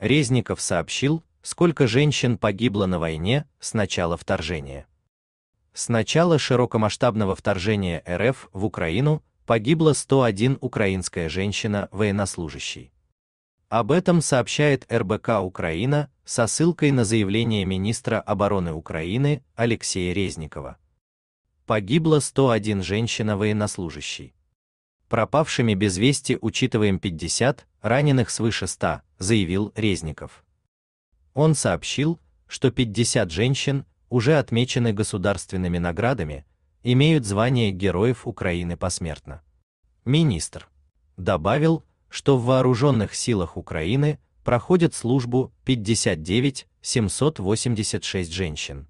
Резников сообщил, сколько женщин погибло на войне с начала вторжения. С начала широкомасштабного вторжения РФ в Украину погибло 101 украинская женщина-военнослужащий. Об этом сообщает РБК Украина со ссылкой на заявление министра обороны Украины Алексея Резникова. Погибло 101 женщина-военнослужащий. Пропавшими без вести учитываем 50, раненых свыше 100, заявил Резников. Он сообщил, что 50 женщин уже отмечены государственными наградами, имеют звание Героев Украины посмертно. Министр добавил, что в вооруженных силах Украины проходят службу 59 786 женщин.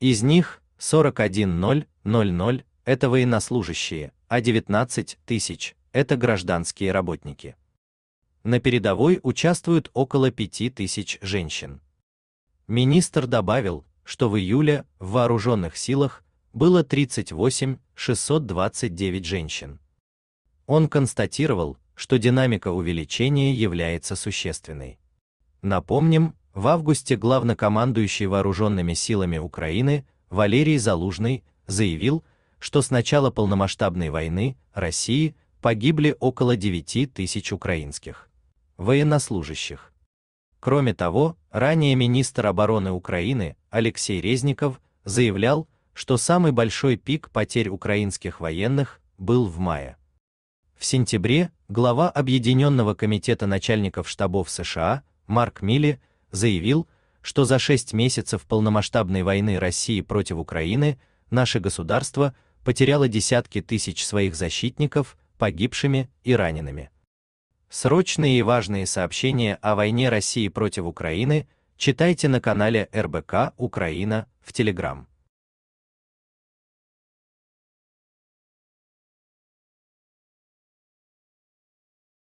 Из них 41 000 это военнослужащие, а 19 тысяч это гражданские работники. На передовой участвуют около 5 тысяч женщин. Министр добавил, что в июле в вооруженных силах было 38 629 женщин. Он констатировал, что динамика увеличения является существенной. Напомним, в августе главнокомандующий вооруженными силами Украины Валерий Залужный заявил, что с начала полномасштабной войны России погибли около 9 тысяч украинских военнослужащих. Кроме того, ранее министр обороны Украины Алексей Резников заявлял, что самый большой пик потерь украинских военных был в мае. В сентябре глава Объединенного комитета начальников штабов США Марк Милли заявил, что за шесть месяцев полномасштабной войны России против Украины наше государство потеряло десятки тысяч своих защитников погибшими и ранеными. Срочные и важные сообщения о войне России против Украины читайте на канале РБК Украина в Телеграм.